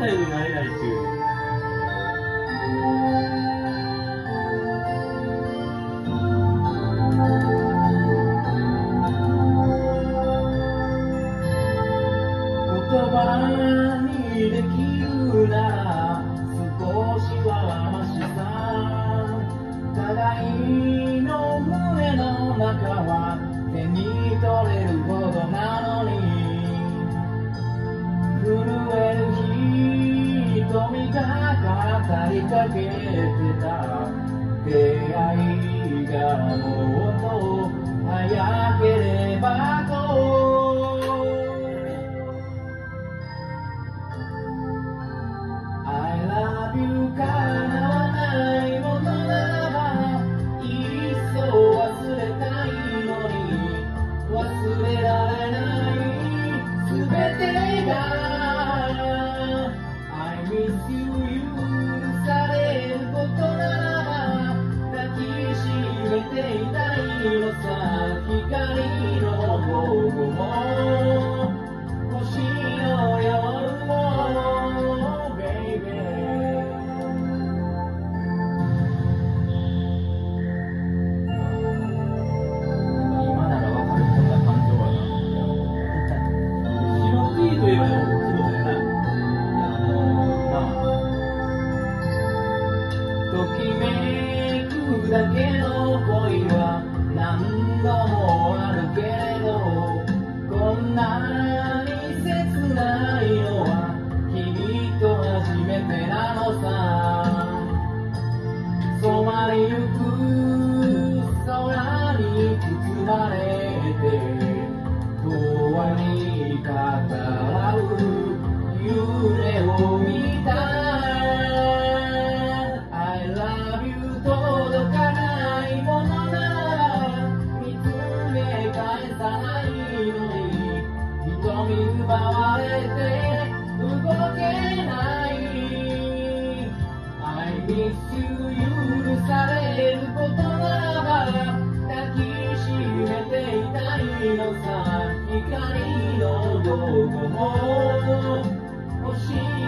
態度になれないっていう。again. 一周許されることなら抱きしめていたいのさ。光のどこも欲しい。